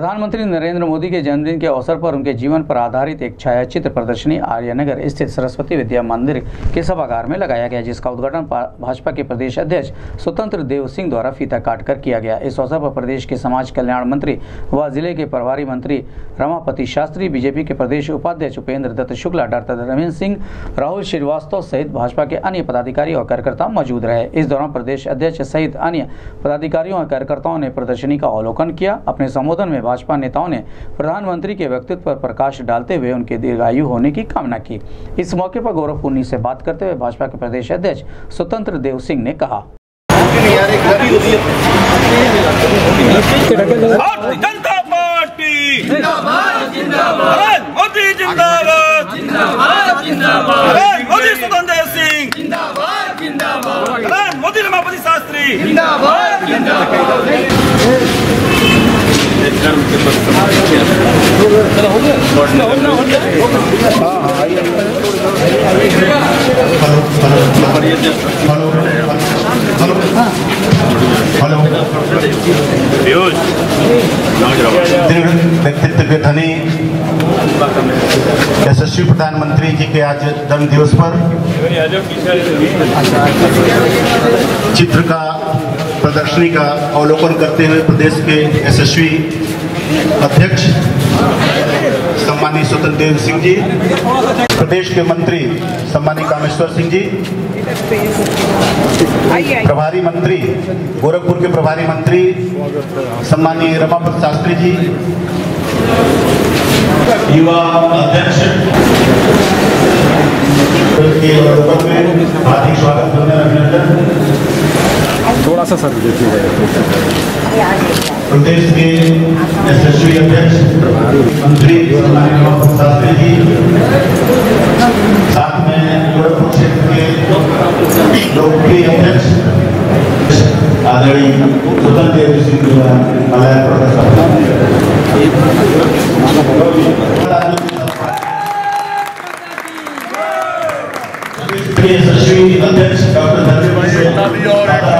प्रधानमंत्री नरेंद्र मोदी के जन्मदिन के अवसर पर उनके जीवन पर आधारित एक छायाचित्र प्रदर्शनी आर्यनगर स्थित सरस्वती विद्या मंदिर के सभागार में लगाया गया, जिसका उद्घाटन भाजपा के प्रदेश अध्यक्ष स्वतंत्र देव सिंह द्वारा फीता काटकर किया गया। इस अवसर पर प्रदेश के समाज कल्याण मंत्री व ज़िले के प्रभारी मंत्री रमापति शास्त्री, बीजेपी के प्रदेश उपाध्यक्ष उपेंद्र दत्त शुक्ला, डॉक्टर रविंद्र सिंह राहुल श्रीवास्तव सहित भाजपा के अन्य पदाधिकारी और कार्यकर्ता मौजूद रहे। इस दौरान प्रदेश अध्यक्ष सहित अन्य पदाधिकारियों और कार्यकर्ताओं ने प्रदर्शनी का अवलोकन किया। अपने संबोधन में भाजपा नेताओं ने प्रधानमंत्री के व्यक्तित्व पर प्रकाश डालते हुए उनके दीर्घायु होने की कामना की। इस मौके पर गौरव गौरवपूर्णी से बात करते हुए भाजपा के प्रदेश अध्यक्ष स्वतंत्र देव सिंह ने कहा। जिंदाबाद। मोदी जिंदाबाद जिंदाबाद जिंदाबाद रमापति शास्त्री। हेलो दृढ़ व्यक्तित्व के धनी यशस्वी प्रधानमंत्री जी के आज जन्म दिवस पर चित्र का प्रदर्शनी का अवलोकन करते हुए प्रदेश के यशस्वी अध्यक्ष सम्मानी स्वतंत्र देव सिंह जी, प्रदेश के मंत्री सम्मानी कामेश्वर सिंह जी, प्रभारी मंत्री, गोरखपुर के प्रभारी मंत्री सम्मानी रमापत शास्त्री जी, युवा अध्यक्ष, के अवलोकन में हार्दिक स्वागत करने अभिनंदन। थोड़ा सा सर देखिए प्रदेश के यशस्वी अध्यक्ष, मंत्री शास्त्री जी, साथ में गोरखपुर क्षेत्र के लोकप्रिय अध्यक्ष, आदरणीय स्वतंत्र देव सिंह मलयालम प्रोफेसर अध्यक्ष डॉक्टर धर्मेंद्र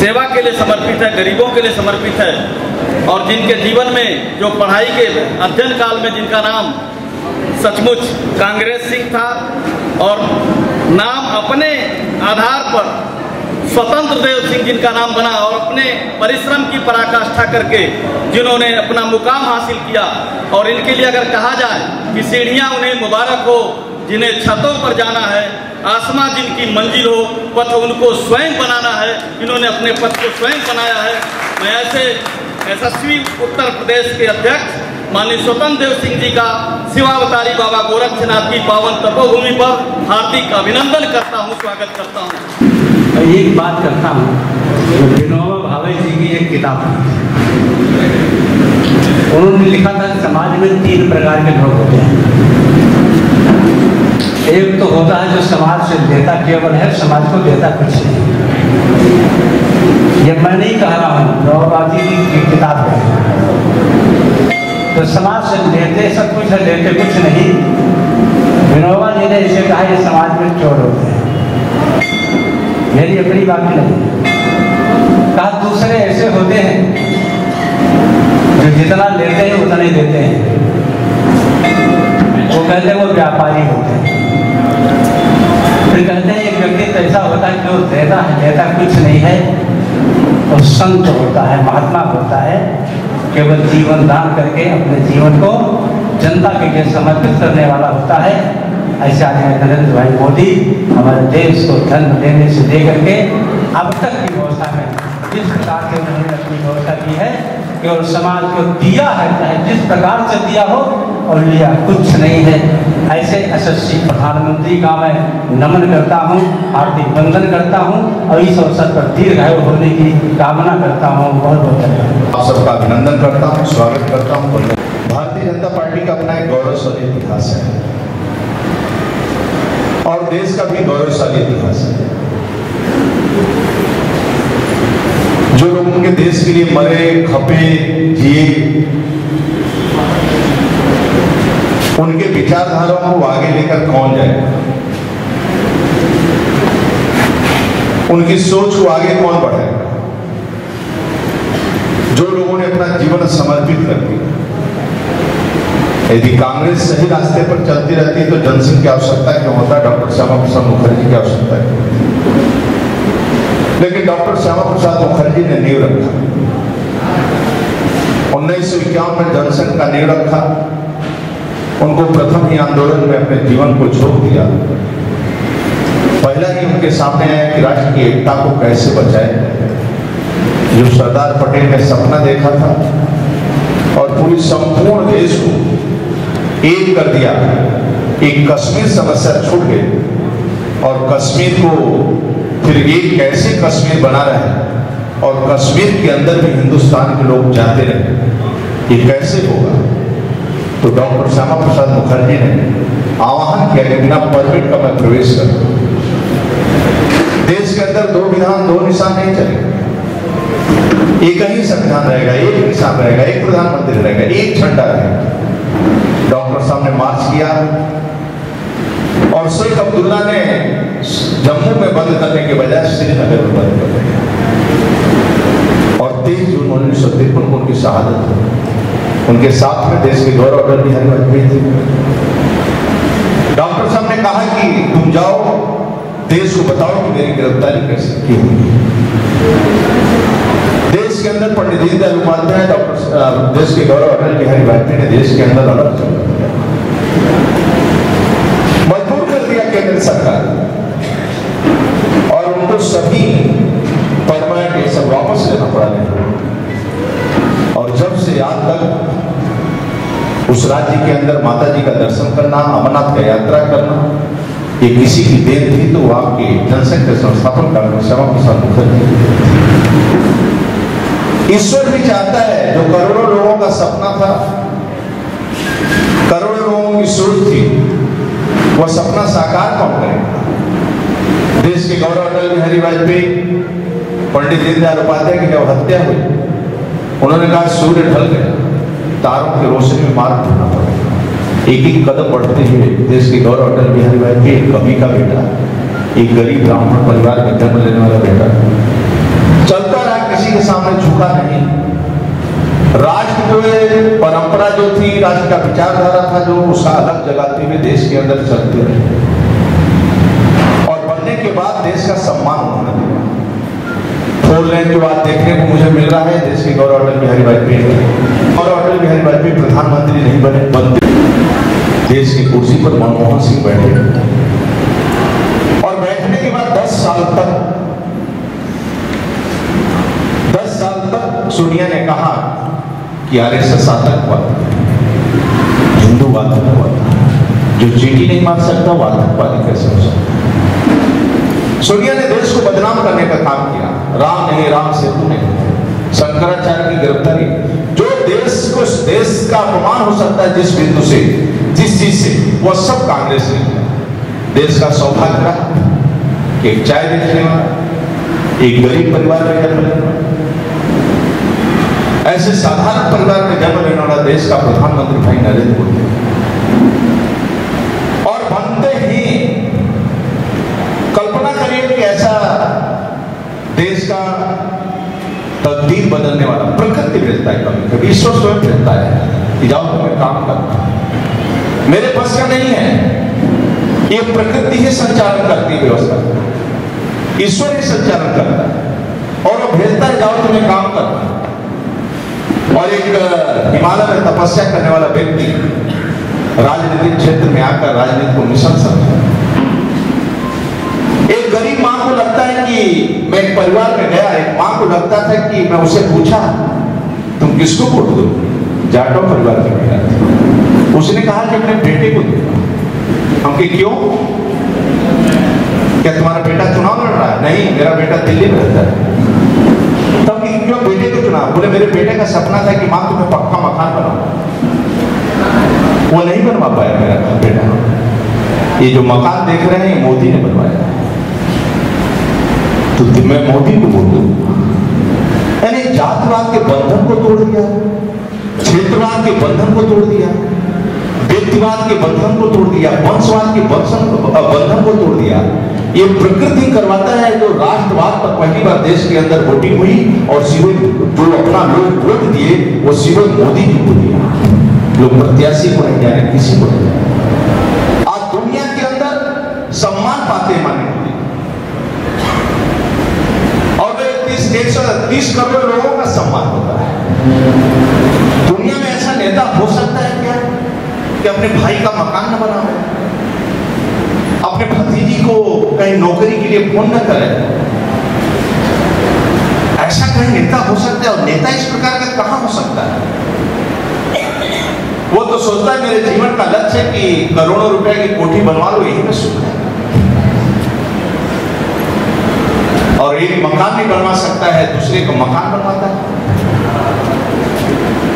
सेवा के लिए समर्पित है, गरीबों के लिए समर्पित है। और जिनके जीवन में, जो पढ़ाई के अध्ययन काल में जिनका नाम सचमुच कांग्रेस सिंह था, और नाम अपने आधार पर स्वतंत्र देव सिंह जिनका नाम बना, और अपने परिश्रम की पराकाष्ठा करके जिन्होंने अपना मुकाम हासिल किया, और इनके लिए अगर कहा जाए कि सीढ़ियाँ उन्हें मुबारक हो जिन्हें छतों पर जाना है, आसमां जिनकी मंजिल हो, पथ उनको स्वयं बनाना है, इन्होंने अपने पथ को स्वयं बनाया है। मैं ऐसे यशस्वी उत्तर प्रदेश के अध्यक्ष माननीय स्वतंत्र देव सिंह जी का शिवावतारी बाबा गोरक्षनाथ की पावन तपोभूमि पर हार्दिक अभिनंदन करता हूँ, स्वागत करता हूँ। एक बात करता हूँ विनोबा भावे जी की एक किताब उन्होंने लिखा था समाज में तीन प्रकार के लोग होते हैं। एक तो होता है जो समाज से देता केवल है, समाज को देता कुछ नहीं। ये मैं नहीं कह रहा हूँ विनोबा जी की किताब है। तो समाज से लेते सब कुछ है, देते कुछ नहीं। विनोबा जी ने इसे कहा, ये समाज में चोर होते हैं। मेरी अपनी बात नहीं। कहा, दूसरे ऐसे होते हैं, जो जितना लेते हैं, उतना ही देते हैं। वो कहते हैं वो व्यापारी होते हैं। फिर कहते हैं, एक व्यक्ति तो ऐसा होता है, जो देता है लेता कुछ नहीं है वो संत होता है, महात्मा होता है, केवल जीवन दान करके अपने जीवन को जनता के लिए समर्पित करने वाला होता है। ऐसे आदमी नरेंद्र भाई मोदी, हमारे देश को धन देने से लेकर के अब तक की व्यवस्था में जिस प्रकार से उन्होंने अपनी व्यवस्था की है, केवल समाज को दिया है, चाहे जिस प्रकार से दिया हो अलिया कुछ नहीं है। ऐसे यशस्वी प्रधानमंत्री का मैं नमन करता हूँ, हार्दिक वंदन करता हूँ और इस अवसर पर दीर्घायु होने की कामना करता हूँ। बहुत बहुत धन्यवाद। आप सबका अभिनंदन करता हूँ, स्वागत करता हूँ। भारतीय जनता पार्टी का अपना एक गौरवशाली इतिहास है। और देश का भी गौरवशाली इतिहास है। जो लोग उनके देश के लिए मरे, खपे जिए उनके विचारधाराओं को आगे लेकर कौन जाए? उनकी सोच को आगे कौन बढ़ाएगा जो लोगों ने अपना जीवन समर्पित कर दिया। यदि कांग्रेस सही रास्ते पर चलती रहती है तो जनसंघ की आवश्यकता क्यों होता? डॉक्टर श्यामा प्रसाद मुखर्जी की आवश्यकता क्यों लेकिन डॉक्टर श्यामा प्रसाद मुखर्जी ने नींव रखा। उन्नीस सौ इक्यावन में जनसंघ का नींव रखा। उनको प्रथम ही आंदोलन में अपने जीवन को झोंक दिया। पहला ही उनके सामने आया कि राष्ट्र की एकता को कैसे बचाए। जो सरदार पटेल ने सपना देखा था और पूरी संपूर्ण देश को एक कर दिया एक कश्मीर समस्या छूट गई और कश्मीर को फिर एक कैसे कश्मीर बना रहे और कश्मीर के अंदर भी हिंदुस्तान के लोग जाते रहे। ये कैसे होगा? तो डॉक्टर श्यामा प्रसाद मुखर्जी ने आह्वान किया कि बिना परमिट का मैं प्रवेश करूँ। देश के अंदर दो विधान, दो निशान नहीं चले एक ही संविधान रहेगा, एक निशान रहेगा, एक प्रधानमंत्री रहेगा, एक झंडा रहेगा। डॉक्टर साहब ने मार्च किया और शेख अब्दुल्ला ने जम्मू में बंद करने के बजाय श्रीनगर में बंद कर दिया। और तेईस जून उन्नीस सौ तिरपन को उनकी शहादत हुई उनके साथ में देश के गौरव अटल बिहारी वाजपेयी थे डॉक्टर साहब ने कहा कि तुम जाओ, देश को बताओ कि मेरी गिरफ्तारी कैसे की हुई। देश के अंदर पंडित दीनदयाल उपाध्याय, डॉक्टर देश के गौरव अटल बिहारी वाजपेयी ने देश के अंदर अलग मजबूर कर दिया केंद्र सरकार। उस राज्य के अंदर माता जी का दर्शन करना, अमरनाथ का यात्रा करना, ये किसी की देन थी तो आपके जनसंघ के संस्थापन का श्यामा प्रसाद मुखर्जी ईश्वर भी चाहता है, जो करोड़ों लोगों का सपना था, करोड़ों लोगों की सोच थी वह सपना साकार कौन करेगा देश के गौरव अटल बिहारी वाजपेयी, पंडित दीनदयाल उपाध्याय की जब हत्या हुई, उन्होंने कहा, सूर्य ढल गया। तारों की रोशनी में मार्ग ढूंढना पड़ेगा। एक एक कदम बढ़ते हुए देश के गौरव अटल बिहारी वाजपेयी एक कवि का बेटा, एक गरीब ब्राह्मण परिवार में जन्म लेने वाला बेटा। चलता रहा किसी के सामने, झुका नहीं। राष्ट्र जो परंपरा जो थी राष्ट्र का विचारधारा था, जो उसका अलग जगाते हुए देश के अंदर चलते रहे। और बनने के बाद देश का सम्मान फोर लेन के बाद देखने को मुझे मिल रहा है के गौरव अटल बिहारी वाजपेयी। गौरव अटल बिहारी वाजपेयी प्रधानमंत्री नहीं बने बनते देश की कुर्सी पर मनमोहन सिंह बैठे। और बैठने के बाद 10 साल तक 10 साल तक सोनिया ने कहा कि आरएसएस आतंकवाद हिंदू आतंकवाद, जो चीटी नहीं मार सकता वो आतंकवादी कैसे हो सकता सोनिया ने देश को बदनाम करने का काम किया। राम नहीं, राम सेतु नहीं। शंकराचार्य की गिरफ्तारी। जो देश को देश का अपमान हो सकता है जिस बिंदु से, जिस चीज़ से वह सब कांग्रेस ने देश का सौभाग्य रहा। एक चाय बेचने वाला, एक गरीब परिवार में जन्म लेने ऐसे साधारण परिवार में जन्म लेने वाला देश का प्रधानमंत्री भाई नरेंद्र मोदी। और बनते ही कल्पना करिए कि ऐसा देश का तकदीर बदलने वाला, प्रकृति भेजता है कभी कभी ईश्वर स्वयं भेजता है। कि जाओ तुम्हें काम करना मेरे पास का नहीं है? ये प्रकृति ही संचालन करती है व्यवस्था। ईश्वर ही संचालन करता है। और वो भेजता है, जाओ तुम्हें काम करना और एक हिमालय में तपस्या करने वाला व्यक्ति राजनीतिक क्षेत्र में आकर राजनीति को मिशन समझा एक गरीब माँ को लगता है कि मैं एक परिवार में गया, एक माँ को लगता था कि मैं उसे पूछा, तुम किसको वोट दो जाटो परिवार में गया उसने कहा कि अपने बेटे को दूँगा हम क्यों? क्या तुम्हारा बेटा चुनाव लड़ रहा है? नहीं, मेरा बेटा दिल्ली में रहता है। तब क्यों बेटे को चुना बोले, मेरे बेटे का सपना था कि माँ तुम्हें पक्का मकान बनाओ वो नहीं बनवा पाया मेरा बेटा। ये जो मकान देख रहे हैं मोदी ने बनवाया। तो मैं मोदी को बोल दूँ। यानी जातिवाद के बंधन को तोड़ दिया, क्षेत्रवाद के बंधन को तोड़ दिया, व्यक्तिवाद के बंधन को तोड़ दिया, वंशवाद के बंधन को तोड़ दिया। ये प्रकृति करवाता है जो राष्ट्रवाद पर पहली बार देश के अंदर वोटिंग हुई और सीधे जो अपना लोग वोट दिए, वो सीधे मोदी जी को दिया। लोग प्रत्याशी को नहीं जाने किसी को नहीं जाने आज दुनिया के अंदर सम्मान पाते हैं माने मोदी और वे तीस एक सौ तीस करोड़ लोगों का सम्मान होता है। दुनिया में ऐसा नेता हो सकता है क्या कि अपने भाई का मकान न बनावे अपने भतीजी को कहीं नौकरी के लिए फ़ोन न करे? ऐसा कहीं नेता हो सकता है और नेता इस प्रकार का कहा हो सकता है? वो तो सोचता है, मेरे जीवन का लक्ष्य है कि करोड़ों रुपए की कोठी बनवा लो, यही में सुख है। और एक मकान भी बनवा सकता है, दूसरे को मकान बनवाता है।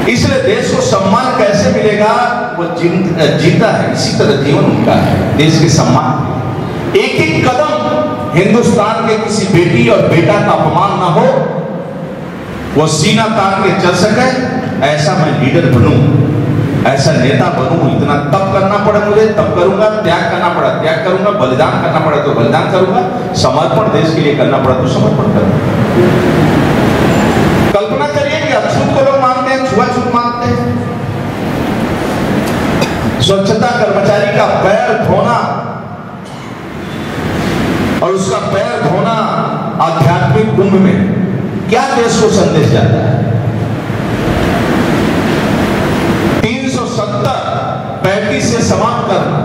इसलिए देश को सम्मान कैसे मिलेगा, वो जीता है, इसी तरह जीवन उनका है, देश के सम्मान एक एक कदम हिंदुस्तान के किसी बेटी और बेटा का अपमान ना हो, वो सीना तान के चल सके, ऐसा मैं लीडर बनूं। ऐसा नेता बनू, इतना तब करना पड़ा मुझे तब करूँगा, त्याग करना पड़ा, त्याग करूँगा, बलिदान करना पड़ा तो बलिदान करूँगा, समर्पण देश के लिए करना पड़ा तो समर्पण करूँगा। कल्पना करिए कि अछूत को लोग मानते हैं छुआछूत मानते हैं। स्वच्छता कर्मचारी का पैर धोना और उसका पैर धोना आध्यात्मिक कुंभ में, क्या देश को संदेश जाता है? पैंतीस से समाप्त करना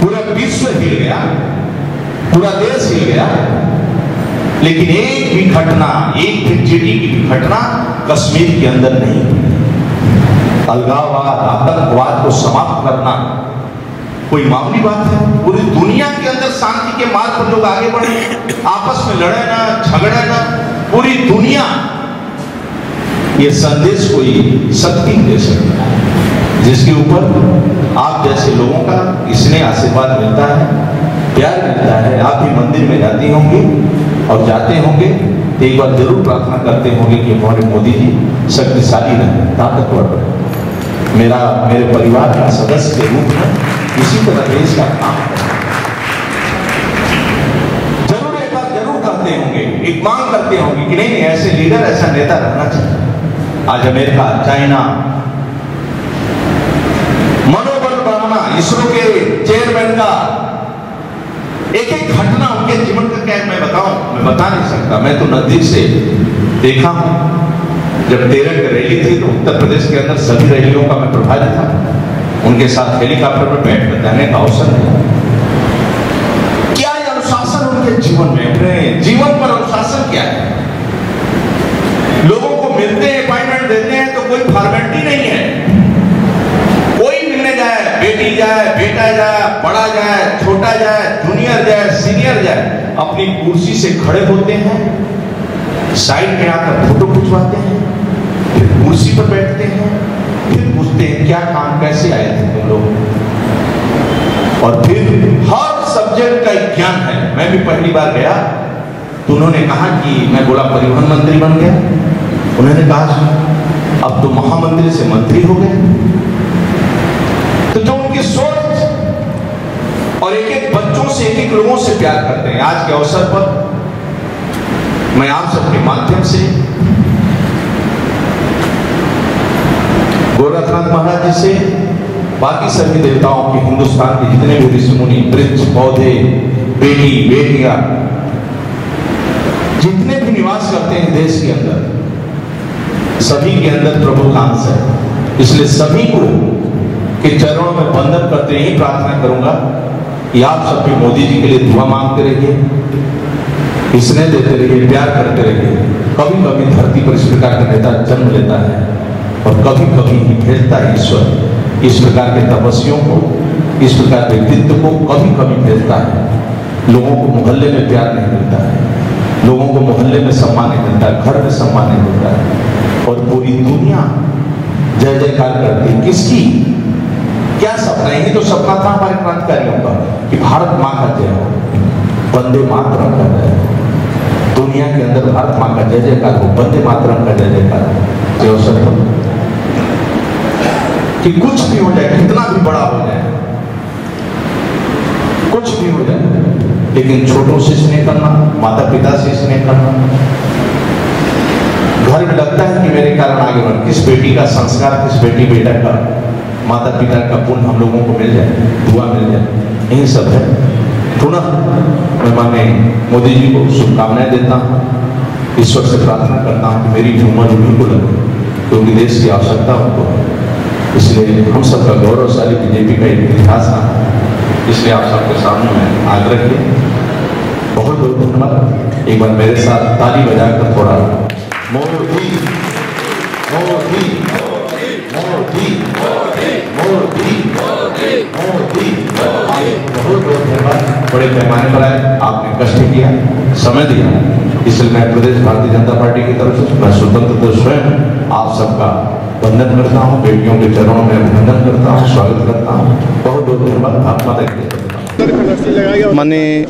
पूरा विश्व हिल गया, पूरा देश हिल गया, लेकिन एक भी घटना, एक चिड़ी की घटना कश्मीर के अंदर नहीं अलगाववाद आतंकवाद को समाप्त करना कोई मामूली बात है? पूरी दुनिया के अंदर शांति के मार्ग पर लोग आगे बढ़े, आपस में लड़े ना, झगड़े ना, पूरी दुनिया ये संदेश कोई शक्ति दे सकता। है जिसके ऊपर आप जैसे लोगों का इसने आशीर्वाद मिलता है, प्यार मिलता है, आप भी मंदिर में जाती होंगी और जाते होंगे तो एक बार ज़रूर प्रार्थना करते होंगे कि हमारे मोदी जी शक्तिशाली रहे ताकतवर रहे मेरा, मेरे परिवार का सदस्य के रूप में इसी तरह देश का काम ज़रूर एक बार ज़रूर करते होंगे, एक मांग करते होंगे कि नहीं, ऐसे लीडर, ऐसा नेता रहना चाहिए। आज अमेरिका, चाइना। मनोबल बढ़ाना इसरो के चेयरमैन का एक एक घटना उनके जीवन का क्या मैं बताऊँ? मैं बता नहीं सकता। मैं तो नज़दीक से देखा हूँ। जब तेरह की रैली थी तो उत्तर प्रदेश के अंदर सभी रैलियों का मैं प्रभारी था। उनके साथ हेलीकॉप्टर पर बैठ कर जाने का अवसर मिला। क्या अनुशासन उनके जीवन में? अपने जीवन पर अनुशासन क्या है लोगों को मिलते हैं अपॉइंटमेंट देते हैं तो कोई फॉर्मेलिटी नहीं है। कोई मिलने जाए, बेटी जाए, बेटा जाए, बड़ा जाए, छोटा जाए, जूनियर जाए, सीनियर जाए, अपनी कुर्सी से खड़े होते हैं, साइड में आकर फ़ोटो खिंचवाते हैं, फिर कुर्सी पर बैठते हैं, फिर पूछते हैं, क्या काम कैसे आए थे तुम लोग? और फिर हर सब्जेक्ट का ज्ञान है। मैं भी पहली बार गया तो उन्होंने कहा कि मैं बोला, परिवहन मंत्री बन गया। उन्होंने कहा अब तो महामंत्री से मंत्री हो गए। तो जो उनकी सोच और एक एक बच्चों से एक एक लोगों से प्यार करते हैं, आज के अवसर पर मैं आप सबके माध्यम से गोरखनाथ महाराज जी से बाकी सभी देवताओं के हिंदुस्तान के जितने भी ऋषि मुनि वृक्ष, पौधे, बेटी, बेटियाँ, जितने भी निवास करते हैं देश के अंदर सभी के अंदर प्रभु का अंश है। इसलिए सभी को के चरणों में बंधन करते ही प्रार्थना करूँगा कि आप सब भी मोदी जी के लिए दुआ मांगते रहिए, स्नेह देते रहिए, प्यार करते रहिए। कभी कभी धरती पर इस प्रकार का नेता जन्म लेता है और कभी कभी ही भेजता है ईश्वर। इस प्रकार के तपस्वियों को, इस प्रकार व्यक्तित्व को कभी कभी भेजता है। लोगों को मोहल्ले में प्यार नहीं मिलता है। लोगों को मोहल्ले में सम्मान नहीं मिलता है, घर में सम्मान नहीं मिलता है। और पूरी दुनिया जय जयकार करती है। किसकी? क्या सपना? यही तो सपना था हमारे क्रांतिकारियों का कि भारत माँ का जय हो। वंदे मातरम का जय हो। दुनिया के अंदर भारत माँ का जय जयकार हो, वंदे मातरम का जय जयकार हो। जय हो सर। कि कुछ भी हो जाए, कितना भी बड़ा हो जाए, कुछ भी हो जाए लेकिन छोटों से स्नेह करना माता पिता से स्नेह करना। घर में लगता है कि मेरे कारण आगे बढ़, किस बेटी का संस्कार, किस बेटी बेटा का माता पिता का पुण्य हम लोगों को मिल जाए, दुआ मिल जाए। यही सब है। पुनः मैं माने मोदी जी को शुभकामनाएँ देता हूँ। ईश्वर से प्रार्थना करता हूँ कि मेरी भी उन्हीं को लगे, क्योंकि देश की आवश्यकता उनको है। इसलिए हम सबका गौरवशाली बीजेपी का एक इतिहास रहा इसलिए आप सबके सामने मैं आग्रह किया। बहुत बहुत धन्यवाद। एक बार मेरे साथ ताली बजाकर थोड़ा मोदी मोदी मोदी मोदी मोदी बहुत बहुत धन्यवाद। बड़े पैमाने पर आए। आपने कष्ट किया, समय दिया। इसलिए मैं प्रदेश भारतीय जनता पार्टी की तरफ़ से, मैं स्वतंत्र स्वयं आप सबका वंदन करता हूँ। बेटियों के चरणों में अभिनंदन करता हूँ, स्वागत करता हूँ। बहुत की माननीय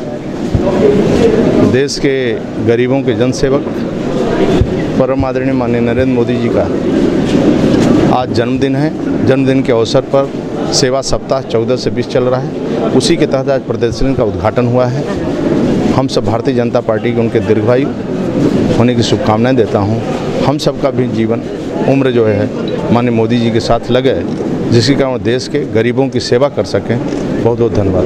देश के गरीबों के जनसेवक, परम आदरणीय माननीय नरेंद्र मोदी जी का आज जन्मदिन है। जन्मदिन के अवसर पर सेवा सप्ताह 14 से 20 चल रहा है। उसी के तहत आज प्रदर्शनी का उद्घाटन हुआ है। हम सब भारतीय जनता पार्टी के उनके दीर्घायु होने की शुभकामनाएँ देता हूँ। हम सबका भी जीवन, उम्र जो है, माननीय मोदी जी के साथ लगे जिसके कारण देश के गरीबों की सेवा कर सकें। बहुत बहुत धन्यवाद।